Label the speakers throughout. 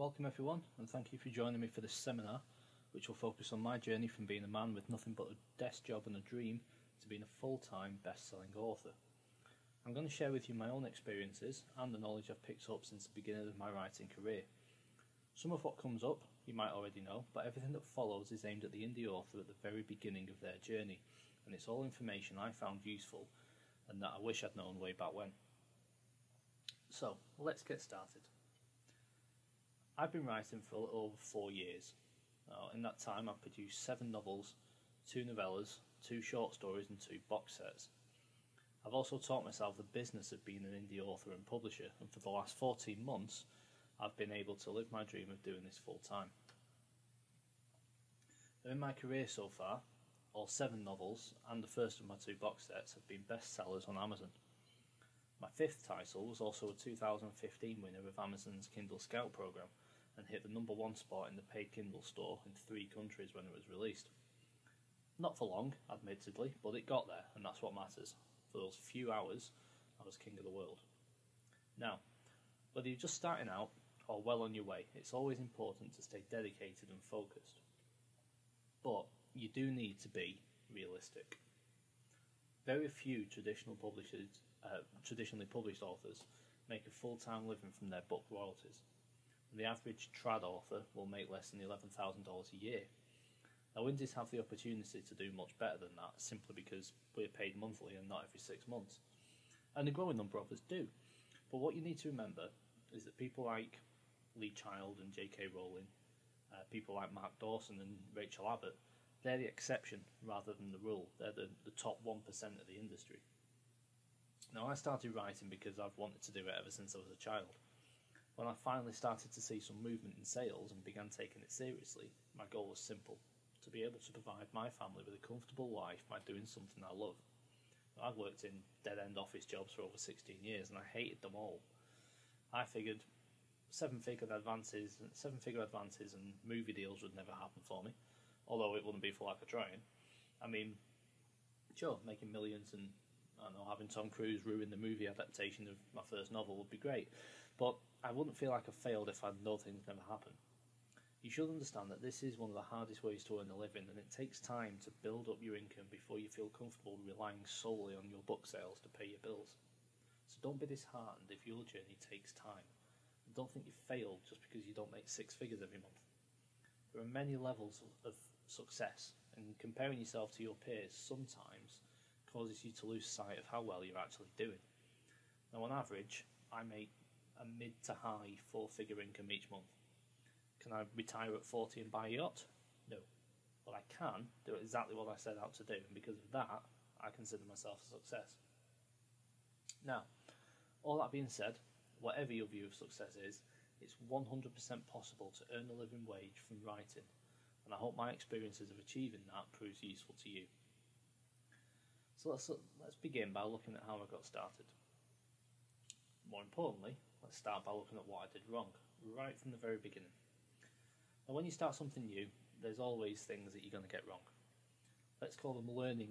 Speaker 1: Welcome everyone, and thank you for joining me for this seminar, which will focus on my journey from being a man with nothing but a desk job and a dream to being a full-time best-selling author. I'm going to share with you my own experiences and the knowledge I've picked up since the beginning of my writing career. Some of what comes up you might already know, but everything that follows is aimed at the indie author at the very beginning of their journey, and it's all information I found useful and that I wish I'd known way back when. So, let's get started. I've been writing for a little over four years. In that time, I've produced seven novels, two novellas, two short stories, and two box sets. I've also taught myself the business of being an indie author and publisher, and for the last 14 months, I've been able to live my dream of doing this full time. In my career so far, all seven novels and the first of my two box sets have been bestsellers on Amazon. My fifth title was also a 2015 winner of Amazon's Kindle Scout program, and hit the number one spot in the paid Kindle store in three countries when it was released. Not for long, admittedly, but it got there, and that's what matters. For those few hours, I was king of the world. Now, whether you're just starting out or well on your way, it's always important to stay dedicated and focused. But you do need to be realistic. Very few traditional publishers, uh, traditionally published authors make a full-time living from their book royalties the average trad author will make less than $11,000 a year. Now, indies have the opportunity to do much better than that simply because we're paid monthly and not every six months. And a growing number of us do. But what you need to remember is that people like Lee Child and J.K. Rowling, uh, people like Mark Dawson and Rachel Abbott, they're the exception rather than the rule. They're the, the top 1% of the industry. Now, I started writing because I've wanted to do it ever since I was a child. When I finally started to see some movement in sales and began taking it seriously, my goal was simple to be able to provide my family with a comfortable life by doing something I love. I've worked in dead end office jobs for over 16 years and I hated them all. I figured seven figure advances, seven figure advances and movie deals would never happen for me, although it wouldn't be for lack of trying. I mean, sure, making millions and I don't know, having Tom Cruise ruin the movie adaptation of my first novel would be great, but I wouldn't feel like I failed if I'd know things never happen. You should understand that this is one of the hardest ways to earn a living, and it takes time to build up your income before you feel comfortable relying solely on your book sales to pay your bills. So don't be disheartened if your journey takes time. And don't think you failed just because you don't make six figures every month. There are many levels of success, and comparing yourself to your peers sometimes causes you to lose sight of how well you're actually doing. Now, on average, I make a mid to high four figure income each month. Can I retire at 40 and buy a yacht? No. But I can do exactly what I set out to do, and because of that, I consider myself a success. Now, all that being said, whatever your view of success is, it's 100% possible to earn a living wage from writing, and I hope my experiences of achieving that proves useful to you. So let's, let's begin by looking at how I got started. More importantly, let's start by looking at what I did wrong, right from the very beginning. Now, when you start something new, there's always things that you're going to get wrong. Let's call them learning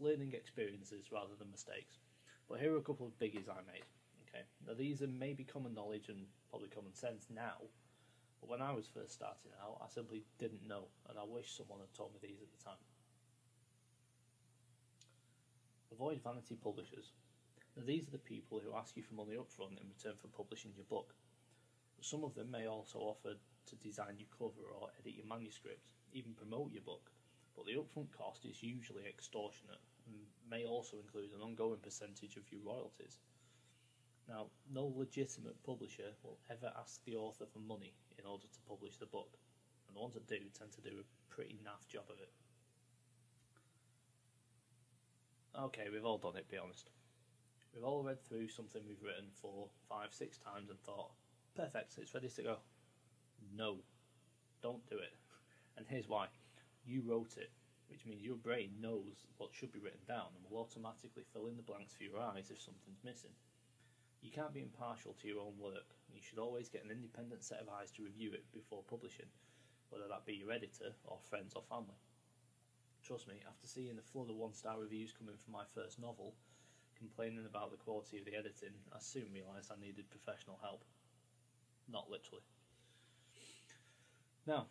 Speaker 1: learning experiences rather than mistakes. But here are a couple of biggies I made. Okay, now these are maybe common knowledge and probably common sense now, but when I was first starting out, I simply didn't know, and I wish someone had told me these at the time. Avoid vanity publishers now, these are the people who ask you for money up front in return for publishing your book. Some of them may also offer to design your cover or edit your manuscript, even promote your book, but the upfront cost is usually extortionate and may also include an ongoing percentage of your royalties. Now, no legitimate publisher will ever ask the author for money in order to publish the book, and the ones that do tend to do a pretty naff job of it. Okay, we've all done it, be honest. We've all read through something we've written four, five, six times and thought, perfect, it's ready to go. No, don't do it. And here's why. You wrote it, which means your brain knows what should be written down and will automatically fill in the blanks for your eyes if something's missing. You can't be impartial to your own work. You should always get an independent set of eyes to review it before publishing, whether that be your editor or friends or family. Trust me, after seeing the flood of one star reviews coming from my first novel, complaining about the quality of the editing, I soon realised I needed professional help. Not literally. Now,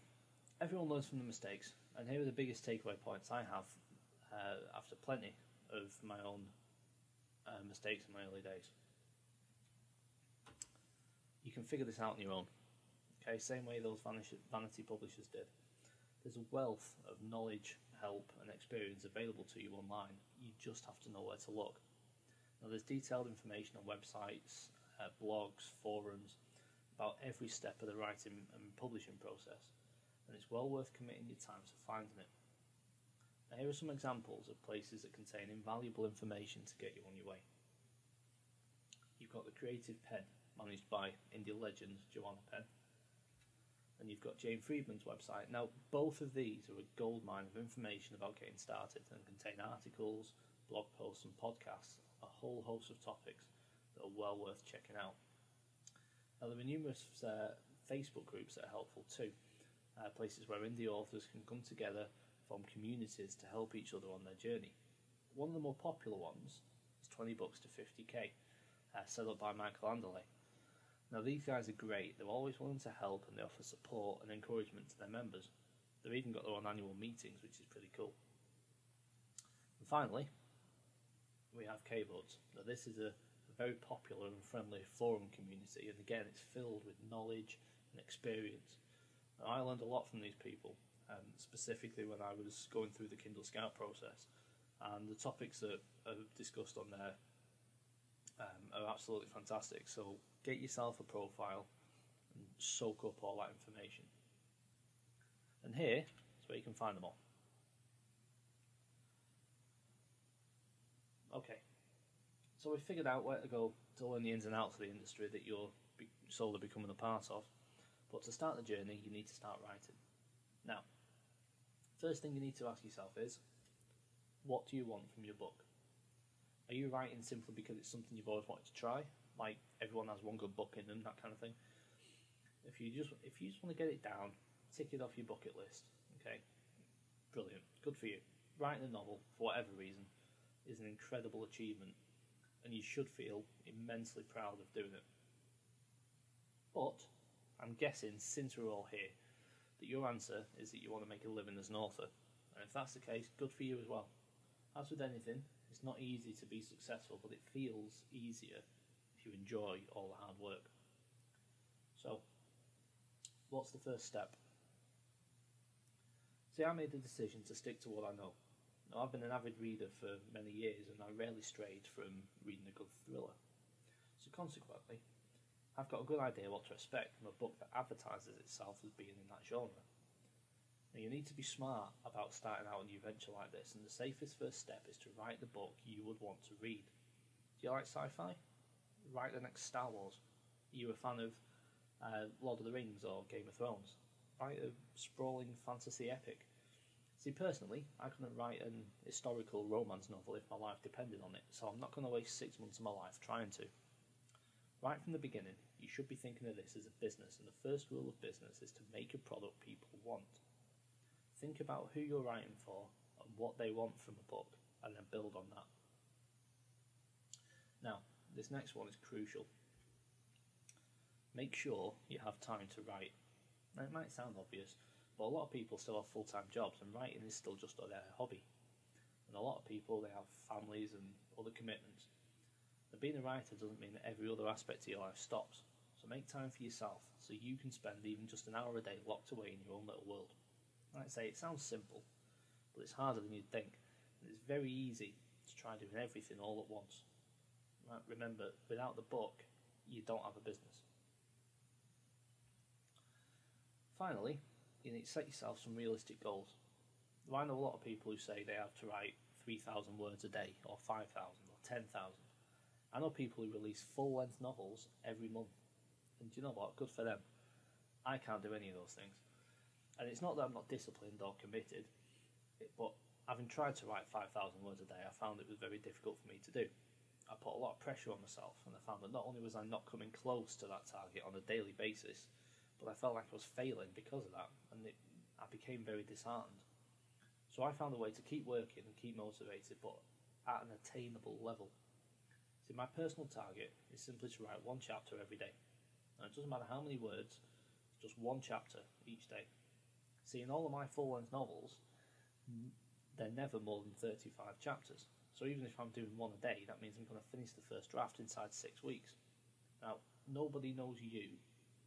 Speaker 1: everyone learns from the mistakes, and here are the biggest takeaway points I have uh, after plenty of my own uh, mistakes in my early days. You can figure this out on your own. Okay, same way those vanity publishers did. There's a wealth of knowledge, help, and experience available to you online. You just have to know where to look. Now, there's detailed information on websites, uh, blogs, forums about every step of the writing and publishing process, and it's well worth committing your time to finding it. Now, here are some examples of places that contain invaluable information to get you on your way. You've got the Creative Penn, managed by Indie legend Joanna Penn, and you've got Jane Friedman's website. Now, both of these are a goldmine of information about getting started and contain articles, blog posts, and podcasts a whole host of topics that are well worth checking out. Now, there are numerous uh, Facebook groups that are helpful too, uh, places where indie authors can come together, form communities to help each other on their journey. One of the more popular ones is 20 Books to 50k, uh, set up by Michael Anderle. Now, these guys are great, they're always willing to help and they offer support and encouragement to their members. They've even got their own annual meetings, which is pretty cool. And finally, we have KBoards. Now, this is a, a very popular and friendly forum community, and again, it's filled with knowledge and experience. Now, I learned a lot from these people, um, specifically when I was going through the Kindle Scout process, and the topics that are discussed on there um, are absolutely fantastic. So, get yourself a profile and soak up all that information. And here is where you can find them all. Okay. So we figured out where to go to learn the ins and outs of the industry that you're be- slowly becoming a part of. But to start the journey, you need to start writing. Now, first thing you need to ask yourself is, what do you want from your book? Are you writing simply because it's something you've always wanted to try, like everyone has one good book in them, that kind of thing? If you just if you just want to get it down, tick it off your bucket list. Okay, brilliant, good for you. Writing a novel for whatever reason is an incredible achievement, and you should feel immensely proud of doing it. But I'm guessing, since we're all here, that your answer is that you want to make a living as an author. And if that's the case, good for you as well. As with anything, it's not easy to be successful, but it feels easier if you enjoy all the hard work. So, what's the first step? See, I made the decision to stick to what I know. Now, I've been an avid reader for many years and I rarely strayed from reading a good thriller. So, consequently, I've got a good idea what to expect from a book that advertises itself as being in that genre. Now, you need to be smart about starting out a new venture like this, and the safest first step is to write the book you would want to read. Do you like sci fi? Write the next Star Wars. Are you a fan of uh, Lord of the Rings or Game of Thrones? Write a sprawling fantasy epic See, personally, I couldn't write an historical romance novel if my life depended on it, so I'm not going to waste six months of my life trying to. Right from the beginning, you should be thinking of this as a business, and the first rule of business is to make a product people want. Think about who you're writing for and what they want from a book, and then build on that. Now, this next one is crucial. Make sure you have time to write. Now, it might sound obvious, but a lot of people still have full time jobs, and writing is still just their hobby. And a lot of people they have families and other commitments. And being a writer doesn't mean that every other aspect of your life stops. So make time for yourself so you can spend even just an hour a day locked away in your own little world. Like I say, it sounds simple, but it's harder than you'd think. And it's very easy to try doing everything all at once. Right, remember, without the book, you don't have a business. Finally, you need to set yourself some realistic goals. I know a lot of people who say they have to write 3,000 words a day, or 5,000, or 10,000. I know people who release full length novels every month. And do you know what? Good for them. I can't do any of those things. And it's not that I'm not disciplined or committed, but having tried to write 5,000 words a day, I found it was very difficult for me to do. I put a lot of pressure on myself, and I found that not only was I not coming close to that target on a daily basis, but I felt like I was failing because of that, and it, I became very disheartened. So I found a way to keep working and keep motivated, but at an attainable level. See, my personal target is simply to write one chapter every day. Now, it doesn't matter how many words, just one chapter each day. See, in all of my full length novels, they're never more than 35 chapters. So even if I'm doing one a day, that means I'm going to finish the first draft inside six weeks. Now, nobody knows you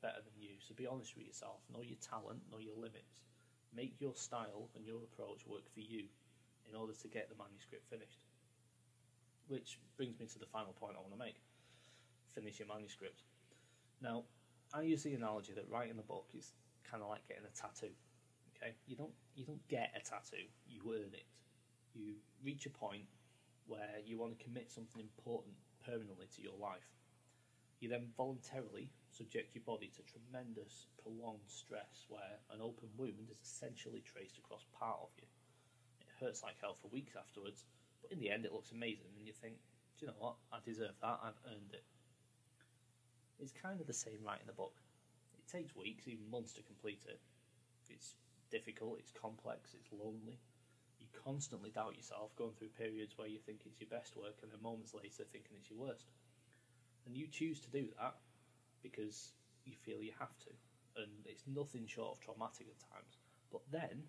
Speaker 1: better than you, so be honest with yourself. Know your talent, know your limits. Make your style and your approach work for you in order to get the manuscript finished. Which brings me to the final point I want to make finish your manuscript. Now, I use the analogy that writing a book is kind of like getting a tattoo. Okay, you don't you don't get a tattoo, you earn it. You reach a point where you want to commit something important permanently to your life. You then voluntarily subject your body to tremendous, prolonged stress where an open wound is essentially traced across part of you. It hurts like hell for weeks afterwards, but in the end it looks amazing and you think, do you know what? I deserve that, I've earned it. It's kind of the same writing the book. It takes weeks, even months to complete it. It's difficult, it's complex, it's lonely. You constantly doubt yourself, going through periods where you think it's your best work and then moments later thinking it's your worst. And you choose to do that because you feel you have to. And it's nothing short of traumatic at times. But then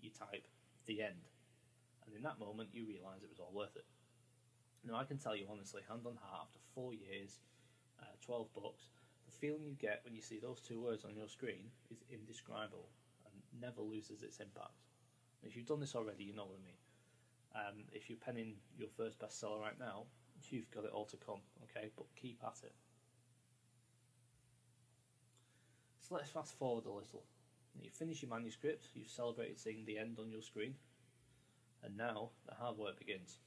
Speaker 1: you type the end. And in that moment, you realise it was all worth it. Now, I can tell you honestly, hand on heart, after four years, uh, 12 books, the feeling you get when you see those two words on your screen is indescribable and never loses its impact. If you've done this already, you know what I mean. Um, if you're penning your first bestseller right now, you've got it all to come, okay? But keep at it. So let's fast forward a little. You finish your manuscript, you've celebrated seeing the end on your screen, and now the hard work begins.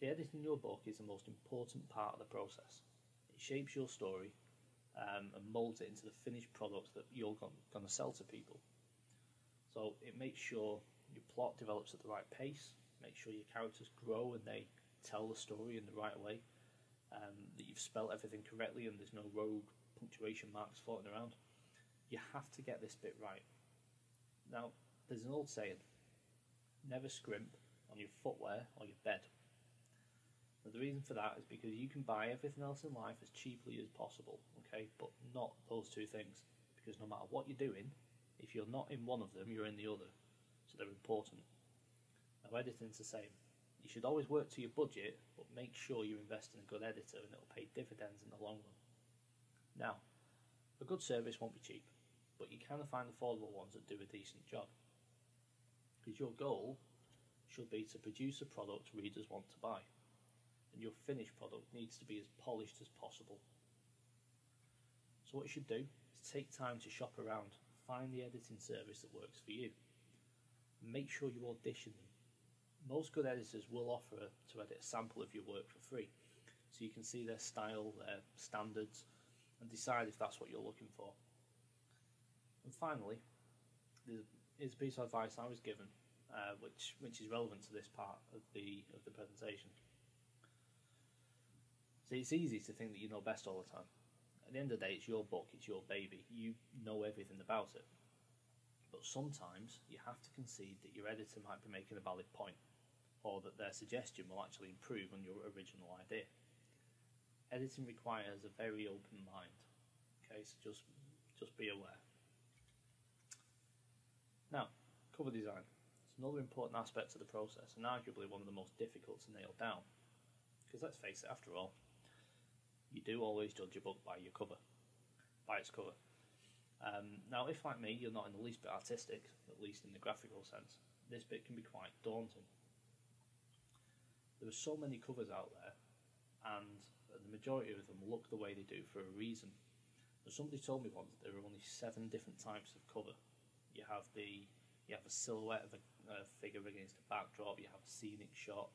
Speaker 1: The editing your book is the most important part of the process. It shapes your story um, and molds it into the finished product that you're going to sell to people. So it makes sure your plot develops at the right pace, make sure your characters grow and they tell the story in the right way, um, that you've spelt everything correctly and there's no rogue punctuation marks floating around. You have to get this bit right. Now, there's an old saying never scrimp on your footwear or your bed. Now, the reason for that is because you can buy everything else in life as cheaply as possible, okay, but not those two things. Because no matter what you're doing, if you're not in one of them, you're in the other. So they're important. Now, editing's the same. You should always work to your budget, but make sure you invest in a good editor and it'll pay dividends in the long run. Now, a good service won't be cheap, but you can find affordable ones that do a decent job. Because your goal should be to produce a product readers want to buy, and your finished product needs to be as polished as possible. So, what you should do is take time to shop around, find the editing service that works for you, make sure you audition them. Most good editors will offer to edit a sample of your work for free, so you can see their style, their standards, and decide if that's what you're looking for. And finally, there's a piece of advice I was given, uh, which which is relevant to this part of the of the presentation. See, it's easy to think that you know best all the time. At the end of the day, it's your book, it's your baby. You know everything about it. But sometimes you have to concede that your editor might be making a valid point, or that their suggestion will actually improve on your original idea. Editing requires a very open mind. Okay, so just just be aware. Now, cover design. It's another important aspect of the process, and arguably one of the most difficult to nail down. Because let's face it, after all, you do always judge a book by your cover, by its cover. Um, now, if like me, you're not in the least bit artistic, at least in the graphical sense, this bit can be quite daunting. There are so many covers out there, and the majority of them look the way they do for a reason. But somebody told me once there are only seven different types of cover. You have the you have a silhouette of a, a figure against a backdrop. You have a scenic shot.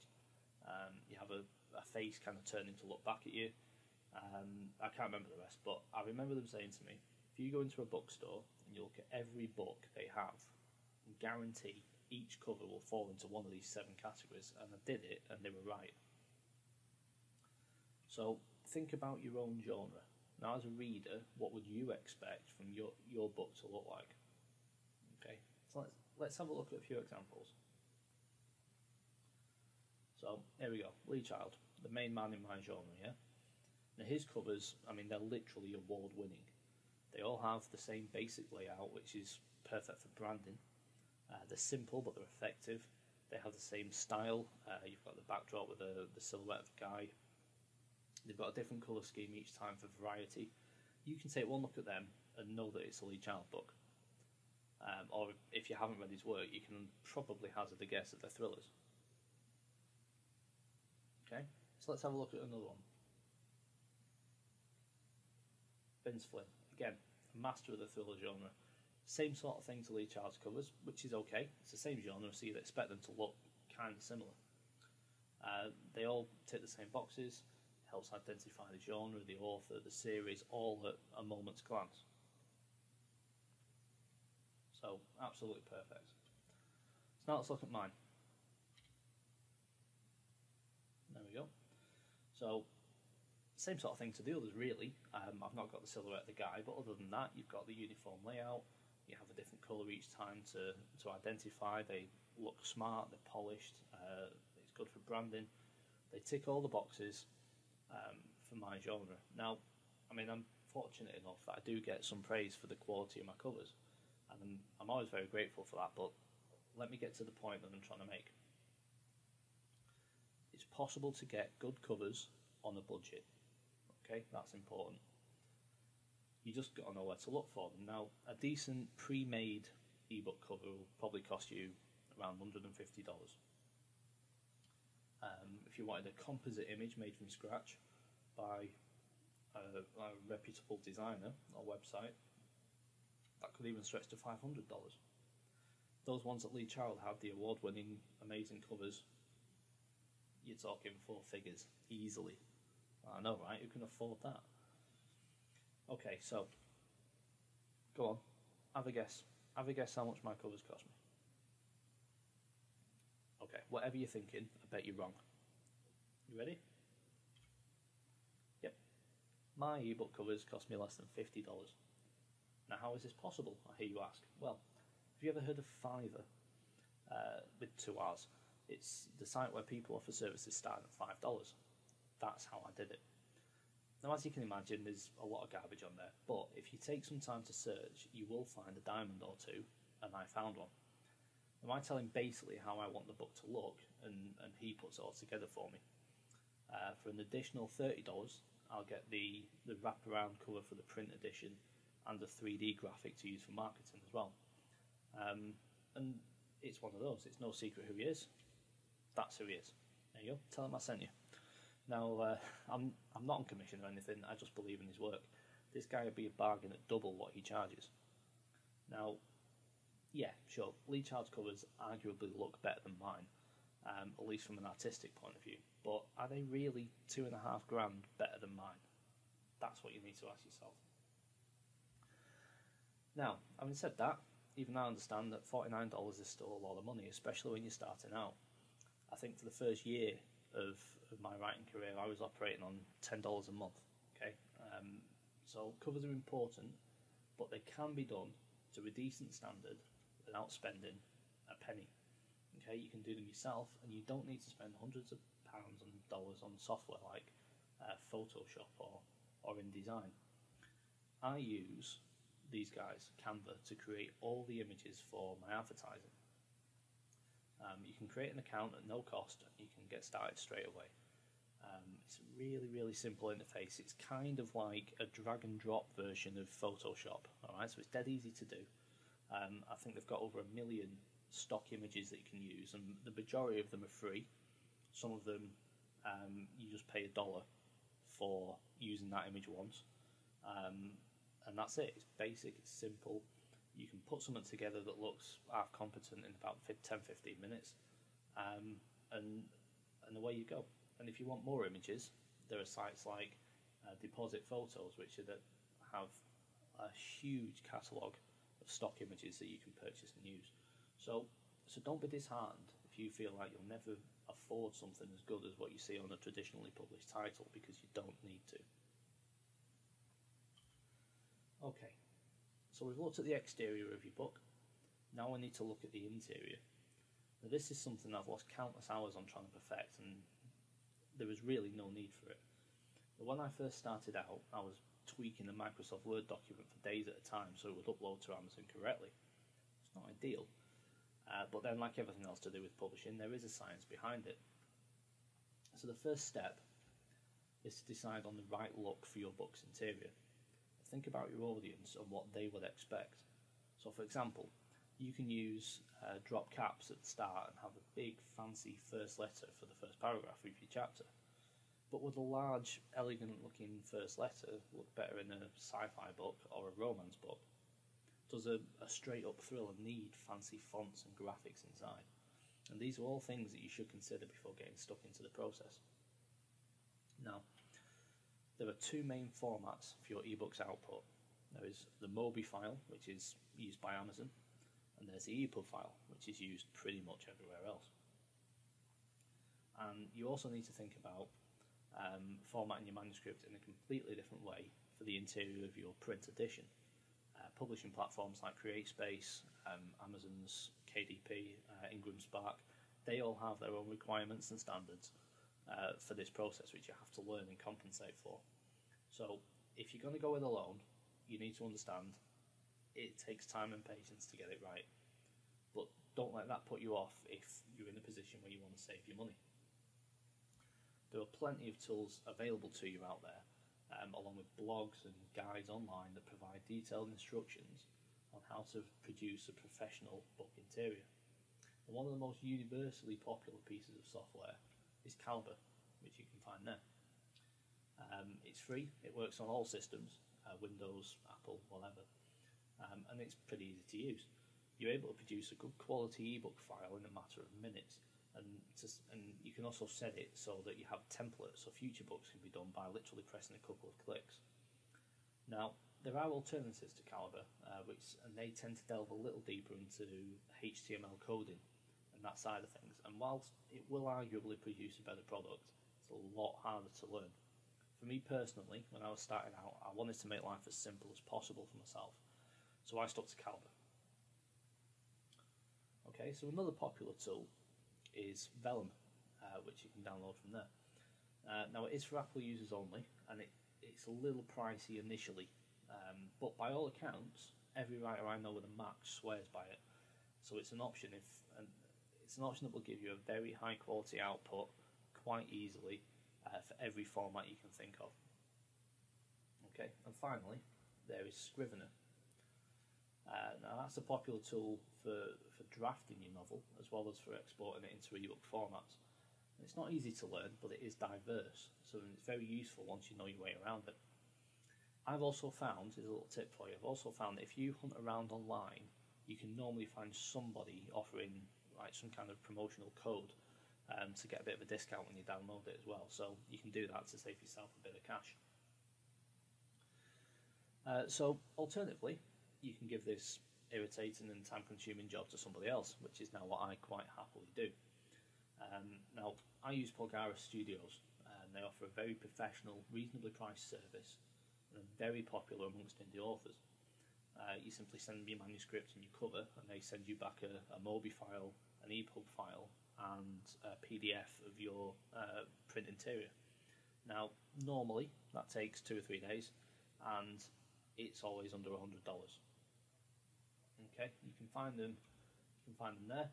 Speaker 1: Um, you have a, a face kind of turning to look back at you. Um, I can't remember the rest, but I remember them saying to me, if you go into a bookstore and you look at every book they have, guarantee each cover will fall into one of these seven categories. And I did it, and they were right. So think about your own genre. Now, as a reader, what would you expect from your, your book to look like? Okay, so let's, let's have a look at a few examples. So here we go, Lee Child, the main man in my genre, yeah? Now his covers, I mean, they're literally award winning. They all have the same basic layout, which is perfect for branding. Uh, they're simple, but they're effective. They have the same style. Uh, you've got the backdrop with the, the silhouette of a guy. They've got a different colour scheme each time for variety. You can take one look at them and know that it's a Lee Child book. Um, or if you haven't read his work, you can probably hazard a guess at they're thrillers. Okay, so let's have a look at another one. Vince Flynn, again, a master of the thriller genre. Same sort of thing to Lee Child's covers, which is okay. It's the same genre, so you'd expect them to look kind of similar. Uh, they all tick the same boxes, helps identify the genre, the author, the series, all at a moment's glance. So, absolutely perfect. So now let's look at mine. There we go. So, same sort of thing to the others, really. Um, I've not got the silhouette of the guy, but other than that, you've got the uniform layout. You have a different colour each time to, to identify. They look smart, they're polished, uh, it's good for branding. They tick all the boxes um, for my genre. Now, I mean, I'm fortunate enough that I do get some praise for the quality of my covers, and I'm, I'm always very grateful for that. But let me get to the point that I'm trying to make. It's possible to get good covers on a budget. Okay, that's important. You just got to know where to look for them. Now, a decent pre-made ebook cover will probably cost you around $150. Um, if you wanted a composite image made from scratch by a, a reputable designer or website, that could even stretch to $500. Those ones that Lee Child had, the award-winning amazing covers, you're talking four figures easily. I know, right? Who can afford that? Okay, so go on, have a guess. Have a guess how much my covers cost me. Okay, whatever you're thinking, I bet you're wrong. You ready? Yep. My ebook covers cost me less than $50. Now, how is this possible? I hear you ask. Well, have you ever heard of Fiverr uh, with two R's? It's the site where people offer services starting at $5. That's how I did it. Now, as you can imagine, there's a lot of garbage on there, but if you take some time to search, you will find a diamond or two, and I found one. Now, I tell him basically how I want the book to look, and, and he puts it all together for me. Uh, for an additional $30, I'll get the, the wraparound cover for the print edition and a 3D graphic to use for marketing as well. Um, and it's one of those, it's no secret who he is. That's who he is. There you go, tell him I sent you. Now, uh, I'm I'm not on commission or anything. I just believe in his work. This guy would be a bargain at double what he charges. Now, yeah, sure. Lee Child's covers arguably look better than mine, um, at least from an artistic point of view. But are they really two and a half grand better than mine? That's what you need to ask yourself. Now, having said that, even though I understand that $49 is still a lot of money, especially when you're starting out. I think for the first year of of my writing career, I was operating on ten dollars a month. Okay, um, so covers are important, but they can be done to a decent standard without spending a penny. Okay, you can do them yourself, and you don't need to spend hundreds of pounds and dollars on software like uh, Photoshop or or InDesign. I use these guys, Canva, to create all the images for my advertising. Um, you can create an account at no cost. You can get started straight away. Um, it's a really, really simple interface. It's kind of like a drag and drop version of Photoshop. All right, so it's dead easy to do. Um, I think they've got over a million stock images that you can use, and the majority of them are free. Some of them um, you just pay a dollar for using that image once, um, and that's it. It's basic. It's simple you can put something together that looks half competent in about 10 15 minutes um, and and away you go. And if you want more images there are sites like uh, Depositphotos which are that have a huge catalogue of stock images that you can purchase and use. So so don't be disheartened if you feel like you'll never afford something as good as what you see on a traditionally published title because you don't need to. Okay so we've looked at the exterior of your book. Now we need to look at the interior. Now this is something I've lost countless hours on trying to perfect and there was really no need for it. But when I first started out, I was tweaking the Microsoft Word document for days at a time so it would upload to Amazon correctly. It's not ideal. Uh, but then, like everything else to do with publishing, there is a science behind it. So the first step is to decide on the right look for your book's interior. Think about your audience and what they would expect. So, for example, you can use uh, drop caps at the start and have a big fancy first letter for the first paragraph of your chapter. But would a large, elegant looking first letter look better in a sci fi book or a romance book? Does a, a straight up thriller need fancy fonts and graphics inside? And these are all things that you should consider before getting stuck into the process. Now, there are two main formats for your ebooks output. There is the MOBI file, which is used by Amazon, and there's the EPUB file, which is used pretty much everywhere else. And you also need to think about um, formatting your manuscript in a completely different way for the interior of your print edition publishing platforms like CreateSpace, um, Amazon's KDP, uh, Ingram Spark, they all have their own requirements and standards uh, for this process, which you have to learn and compensate for. So, if you're going to go it alone, you need to understand it takes time and patience to get it right. But don't let that put you off if you're in a position where you want to save your money. There are plenty of tools available to you out there um, along with blogs and guides online that provide detailed instructions on how to produce a professional book interior. And one of the most universally popular pieces of software is Calibre, which you can find there. Um, it's free, it works on all systems uh, Windows, Apple, whatever, um, and it's pretty easy to use. You're able to produce a good quality ebook file in a matter of minutes and just, and you can also set it so that you have templates so future books can be done by literally pressing a couple of clicks. Now there are alternatives to Calibre, uh, which and they tend to delve a little deeper into HTML coding and that side of things. And whilst it will arguably produce a better product, it's a lot harder to learn. For me personally, when I was starting out, I wanted to make life as simple as possible for myself, so I stuck to Calibre. Okay, so another popular tool is Vellum, uh, which you can download from there. Uh, now it is for Apple users only, and it, it's a little pricey initially, um, but by all accounts, every writer I know with a Mac swears by it. So it's an option if and it's an option that will give you a very high quality output quite easily uh, for every format you can think of. Okay, and finally, there is Scrivener. Uh, now that's a popular tool for, for drafting your novel as well as for exporting it into ebook formats. And it's not easy to learn, but it is diverse, so it's very useful once you know your way around it. I've also found, as a little tip for you, I've also found that if you hunt around online, you can normally find somebody offering like some kind of promotional code um, to get a bit of a discount when you download it as well. So you can do that to save yourself a bit of cash. Uh, so alternatively, you can give this irritating and time consuming job to somebody else, which is now what I quite happily do. Um, now, I use Polgarus Studios, and they offer a very professional, reasonably priced service, and are very popular amongst indie authors. Uh, you simply send me a manuscript and your cover, and they send you back a, a MOBI file, an EPUB file, and a PDF of your uh, print interior. Now, normally that takes two or three days, and it's always under $100. Okay, you can find them. You can find them there.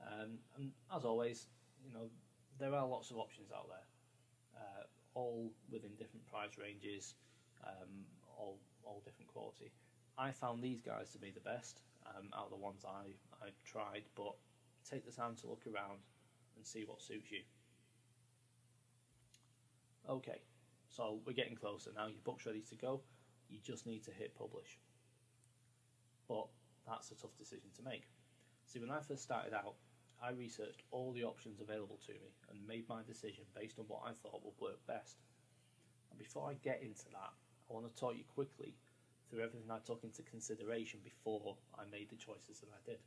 Speaker 1: Um, and as always, you know there are lots of options out there, uh, all within different price ranges, um, all all different quality. I found these guys to be the best um, out of the ones I I tried, but take the time to look around and see what suits you. Okay, so we're getting closer now. Your book's ready to go. You just need to hit publish. But that's a tough decision to make. See, when I first started out, I researched all the options available to me and made my decision based on what I thought would work best. And before I get into that, I want to talk you quickly through everything I took into consideration before I made the choices that I did.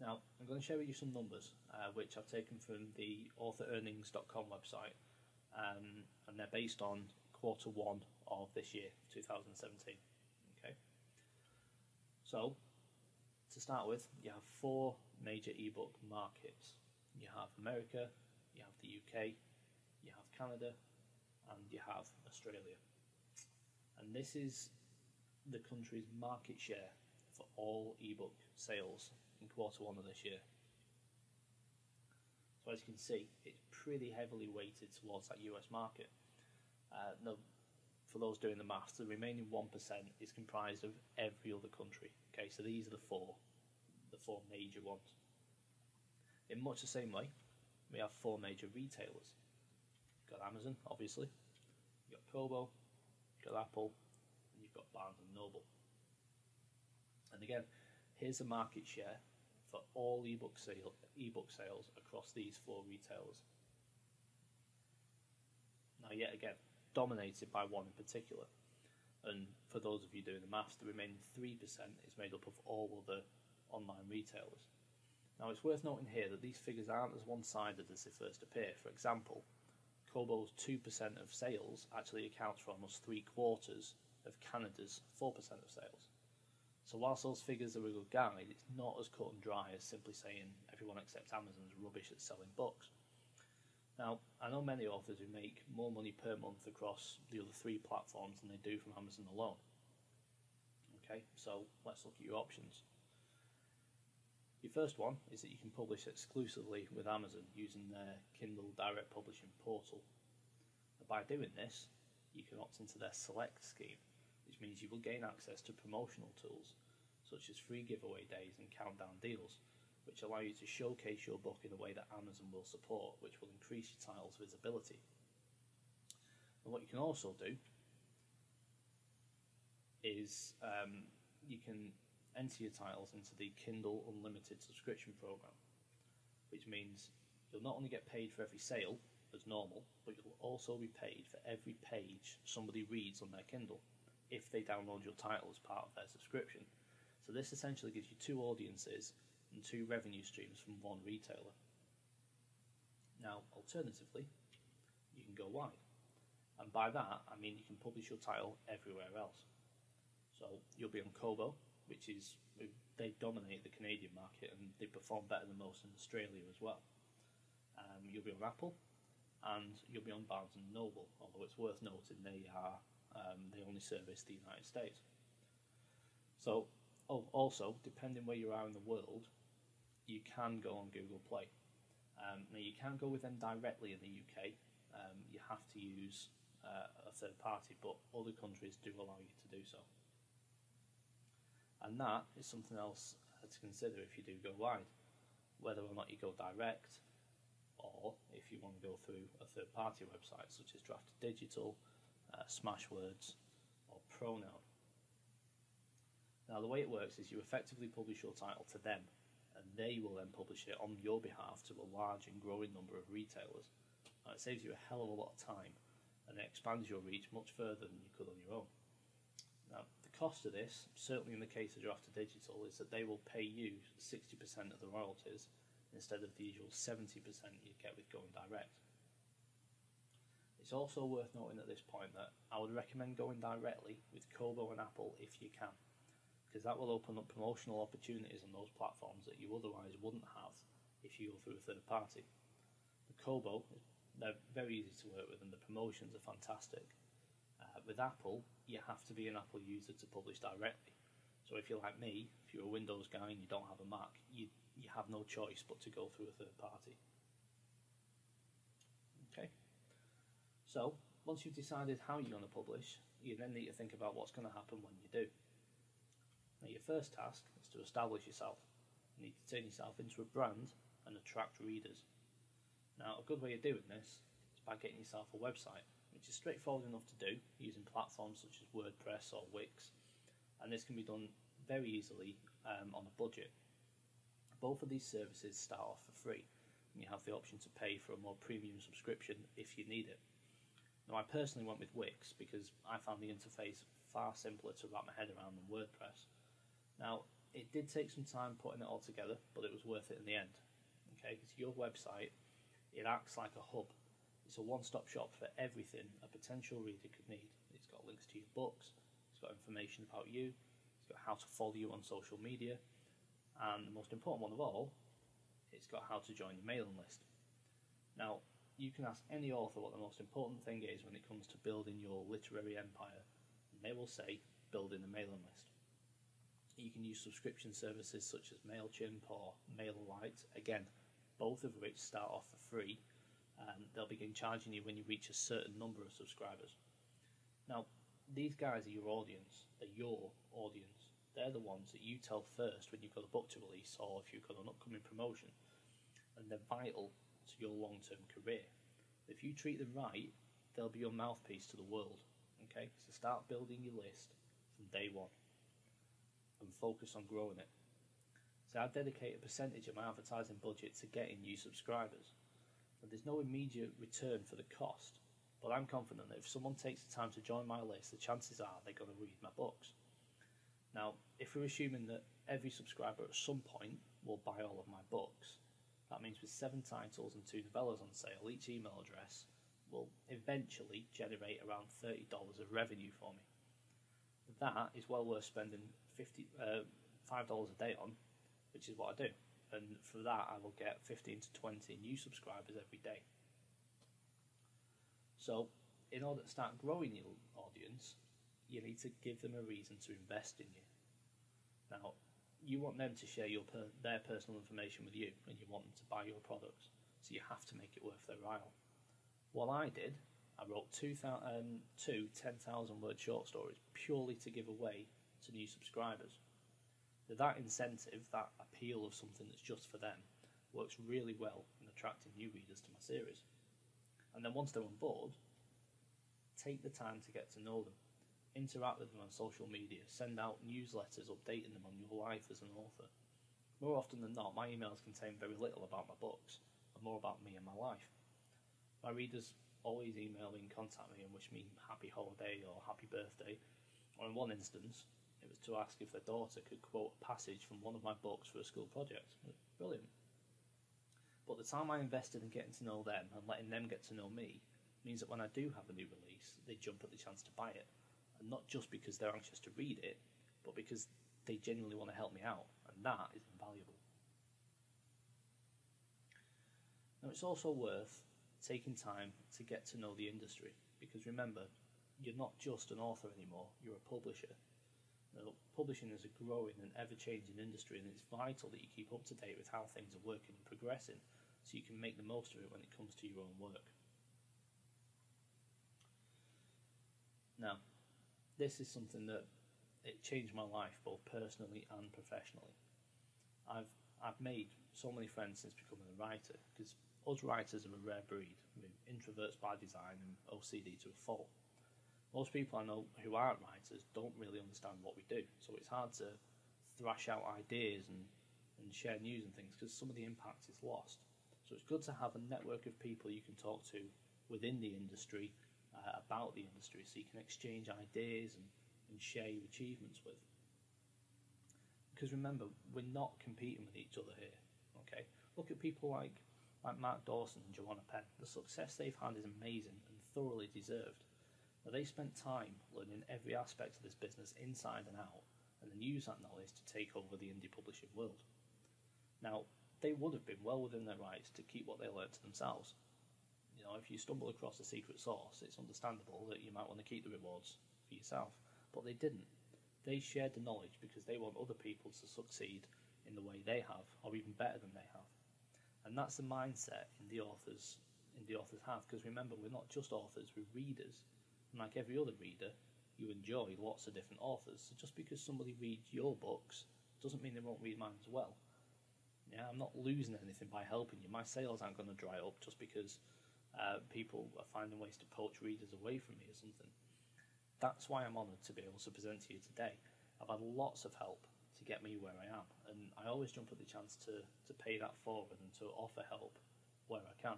Speaker 1: Now, I'm going to share with you some numbers, uh, which I've taken from the authorearnings.com website, um, and they're based on quarter one of this year, 2017. Okay. So, to start with, you have four major ebook markets. You have America, you have the UK, you have Canada, and you have Australia. and this is the country's market share for all ebook sales in quarter one of this year. So as you can see, it's pretty heavily weighted towards that US market. Uh, now, for those doing the maths, the remaining one percent is comprised of every other country. Okay, so these are the four, the four major ones. In much the same way, we have four major retailers. You've got Amazon, obviously. You've got Kobo, you've got Apple, and you've got Barnes and Noble. And again, here's the market share for all ebook sale, ebook sales across these four retailers. Now, yet again, dominated by one in particular. And for those of you doing the maths, the remaining 3% is made up of all other online retailers. Now, it's worth noting here that these figures aren't as one sided as they first appear. For example, Kobo's 2% of sales actually accounts for almost three quarters of Canada's 4% of sales. So, whilst those figures are a good guide, it's not as cut and dry as simply saying everyone except Amazon is rubbish at selling books. Now, I know many authors who make more money per month across the other three platforms than they do from Amazon alone. Okay, so let's look at your options. Your first one is that you can publish exclusively with Amazon using their Kindle Direct Publishing portal. And by doing this, you can opt into their Select scheme, means you will gain access to promotional tools such as free giveaway days and countdown deals which allow you to showcase your book in a way that Amazon will support, which will increase your title's visibility. And what you can also do is um, you can enter your titles into the Kindle Unlimited subscription program, which means you'll not only get paid for every sale as normal, but you'll also be paid for every page somebody reads on their Kindle if they download your title as part of their subscription. So this essentially gives you two audiences and two revenue streams from one retailer. Now, alternatively, you can go wide. And by that, I mean you can publish your title everywhere else. So you'll be on Kobo, which is, they dominate the Canadian market and they perform better than most in Australia as well. Um, you'll be on Apple and you'll be on Barnes and Noble, although it's worth noting they are, um, they only service the United States. So, oh, also, depending where you are in the world, you can go on Google Play. Um, now you can't go with them directly in the UK. Um, you have to use uh, a third party, but other countries do allow you to do so. And that is something else to consider if you do go wide, whether or not you go direct, or if you want to go through a third party website such as Draft2Digital, uh, Smashwords, or Pronoun. Now, the way it works is you effectively publish your title to them and they will then publish it on your behalf to a large and growing number of retailers. And it saves you a hell of a lot of time and it expands your reach much further than you could on your own. Now, the cost of this, certainly in the case of Draft2Digital, is that they will pay you 60% of the royalties instead of the usual 70% you get with going direct. It's also worth noting at this point that I would recommend going directly with Kobo and Apple if you can because that will open up promotional opportunities on those platforms that you otherwise wouldn't have if you go through a third party. The Kobo, they're very easy to work with and the promotions are fantastic. Uh, with Apple, you have to be an Apple user to publish directly. So if you're like me, if you're a Windows guy and you don't have a Mac, you, you have no choice but to go through a third party. Okay. So once you've decided how you're going to publish, you then need to think about what's going to happen when you do. Now, your first task is to establish yourself. You need to turn yourself into a brand and attract readers. Now, a good way of doing this is by getting yourself a website, which is straightforward enough to do using platforms such as WordPress or Wix, and this can be done very easily um, on a budget. Both of these services start off for free, and you have the option to pay for a more premium subscription if you need it. Now, I personally went with Wix because I found the interface far simpler to wrap my head around than WordPress. Now, it did take some time putting it all together, but it was worth it in the end. Okay, because your website, it acts like a hub. It's a one-stop shop for everything a potential reader could need. It's got links to your books, it's got information about you, it's got how to follow you on social media, and the most important one of all, it's got how to join your mailing list. Now, you can ask any author what the most important thing is when it comes to building your literary empire, and they will say building a mailing list. You can use subscription services such as MailChimp or MailerLite, again, both of which start off for free. and they'll begin charging you when you reach a certain number of subscribers. Now, these guys are your audience, they're your audience. They're the ones that you tell first when you've got a book to release or if you've got an upcoming promotion, and they're vital to your long term career. If you treat them right, they'll be your mouthpiece to the world. Okay, so start building your list from day one and focus on growing it. So I dedicate a percentage of my advertising budget to getting new subscribers. And there's no immediate return for the cost, but I'm confident that if someone takes the time to join my list, the chances are they're going to read my books. Now, if we're assuming that every subscriber at some point will buy all of my books, that means with seven titles and two novellas on sale, each email address will eventually generate around $30 of revenue for me. That is well worth spending 50, uh, $5 a day on, which is what I do. And for that, I will get 15 to 20 new subscribers every day. So, in order to start growing your audience, you need to give them a reason to invest in you. Now, you want them to share your per- their personal information with you, and you want them to buy your products. So you have to make it worth their while. What I did, I wrote two, um, two 10,000 word short stories purely to give away to new subscribers. Now, that incentive, that appeal of something that's just for them, works really well in attracting new readers to my series. And then once they're on board, take the time to get to know them interact with them on social media, send out newsletters updating them on your life as an author. More often than not, my emails contain very little about my books and more about me and my life. My readers always email me and contact me and wish me happy holiday or happy birthday, or in one instance, it was to ask if their daughter could quote a passage from one of my books for a school project. Brilliant. But the time I invested in getting to know them and letting them get to know me means that when I do have a new release, they jump at the chance to buy it and not just because they're anxious to read it, but because they genuinely want to help me out, and that is invaluable. Now, it's also worth taking time to get to know the industry because remember, you're not just an author anymore, you're a publisher. Now, publishing is a growing and ever changing industry, and it's vital that you keep up to date with how things are working and progressing so you can make the most of it when it comes to your own work. Now, this is something that it changed my life both personally and professionally. I've I've made so many friends since becoming a writer because us writers are a rare breed. Mean, introverts by design and OCD to a fault. Most people I know who aren't writers don't really understand what we do, so it's hard to thrash out ideas and, and share news and things because some of the impact is lost. So it's good to have a network of people you can talk to within the industry uh, about the industry so you can exchange ideas and, and share your achievements with. Because remember, we're not competing with each other here. Okay, look at people like like Mark Dawson and Joanna Penn. The success they've had is amazing and thoroughly deserved. Now they spent time learning every aspect of this business inside and out, and then use that knowledge to take over the indie publishing world. Now they would have been well within their rights to keep what they learned to themselves, you know, if you stumble across a secret source, it's understandable that you might want to keep the rewards for yourself. But they didn't. They shared the knowledge because they want other people to succeed in the way they have, or even better than they have. And that's the mindset in the authors in the authors have. Because remember, we're not just authors; we're readers. And like every other reader, you enjoy lots of different authors. So just because somebody reads your books doesn't mean they won't read mine as well. Yeah, I'm not losing anything by helping you. My sales aren't going to dry up just because uh, people are finding ways to poach readers away from me or something. That's why I'm honoured to be able to present to you today. I've had lots of help to get me where I am, and I always jump at the chance to, to pay that forward and to offer help where I can.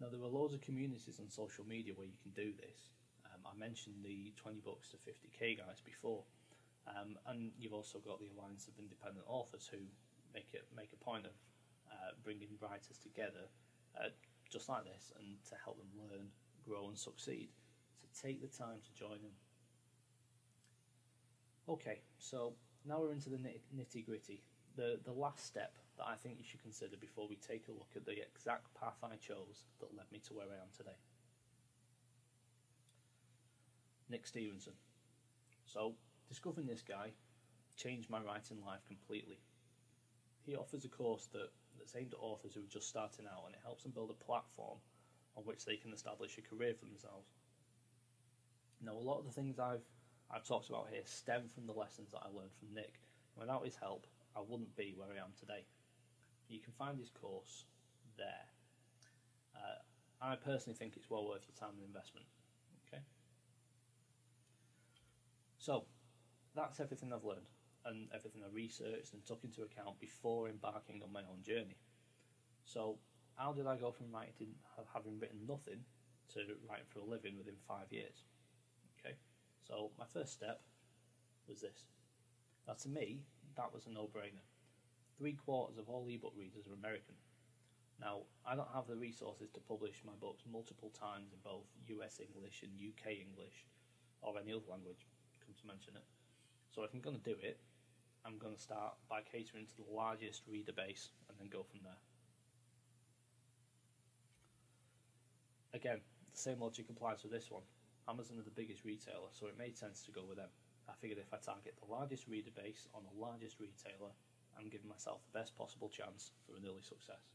Speaker 1: Now, there are loads of communities on social media where you can do this. Um, I mentioned the 20 books to 50k guys before, um, and you've also got the Alliance of Independent Authors who make it make a point of uh, bringing writers together uh, just like this and to help them learn, grow, and succeed. So take the time to join them. Okay, so now we're into the nitty gritty. The, the last step that I think you should consider before we take a look at the exact path I chose that led me to where I am today. Nick Stephenson. So, discovering this guy changed my writing life completely. He offers a course that, that's aimed at authors who are just starting out and it helps them build a platform on which they can establish a career for themselves. Now, a lot of the things I've I've talked about here stem from the lessons that I learned from Nick. Without his help, I wouldn't be where I am today. You can find his course there. Uh, I personally think it's well worth your time and investment. Okay. So, that's everything I've learned and everything I researched and took into account before embarking on my own journey. So, how did I go from writing, having written nothing, to writing for a living within five years? Okay, so my first step was this. Now, to me, that was a no brainer. Three quarters of all ebook readers are American. Now, I don't have the resources to publish my books multiple times in both US English and UK English or any other language, come to mention it. So, if I'm going to do it, I'm going to start by catering to the largest reader base and then go from there. Again, the same logic applies to this one. Amazon are the biggest retailer, so it made sense to go with them. I figured if I target the largest reader base on the largest retailer, I'm giving myself the best possible chance for an early success.